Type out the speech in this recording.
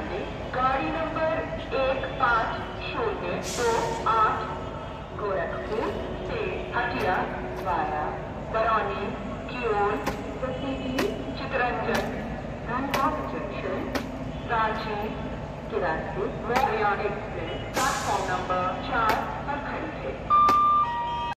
ध्यान गाड़ी नंबर एक पाँच शून्य दो आठ, गोरखपुर से Hatia via Barauni Kiul Chittaranjan Dhanbad junction, Ranchi Kiranpur Maurya express.